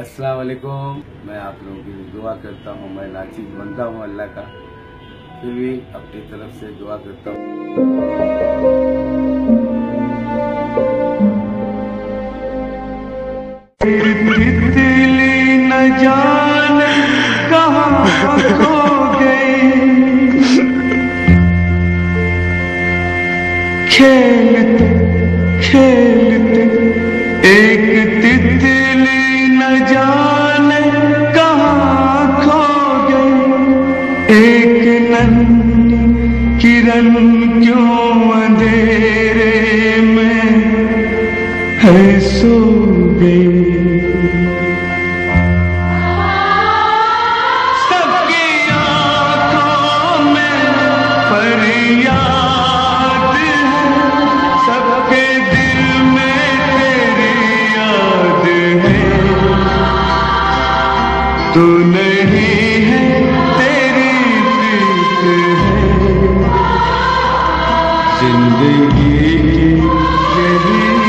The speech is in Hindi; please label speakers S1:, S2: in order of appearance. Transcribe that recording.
S1: अस्सलाम वालेकुम मैं आप लोगों के लिए दुआ करता हूँ, मैं नाचिज बनता हूँ अल्लाह का। फिर भी अपनी तरफ़ से दुआ करता हूँ।
S2: खेलते खेलते, एक किरण क्यों अंधेरे में है सो गई आँखों में है। तेरी तू नहीं Ele que